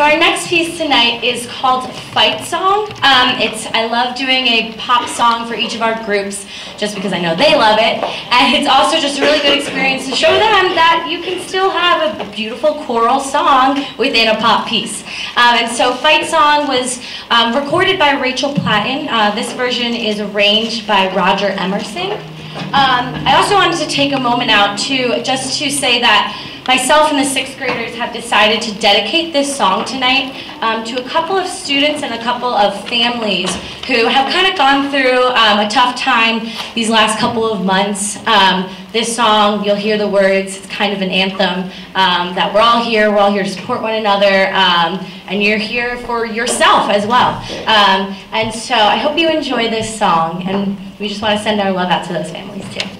so our next piece tonight is called Fight Song. Um, it's I love doing a pop song for each of our groups just because I know they love it, and it's also just a really good experience to show them that you can still have a beautiful choral song within a pop piece. Um, and so Fight Song was um, recorded by Rachel Platten. Uh, this version is arranged by Roger Emerson. Um, I also wanted to take a moment out to just to say that Myself and the sixth graders have decided to dedicate this song tonight um, to a couple of students and a couple of families who have kind of gone through um, a tough time these last couple of months. Um, this song, you'll hear the words, it's kind of an anthem um, that we're all here, we're all here to support one another, um, and you're here for yourself as well. Um, and so I hope you enjoy this song, and we just want to send our love out to those families too.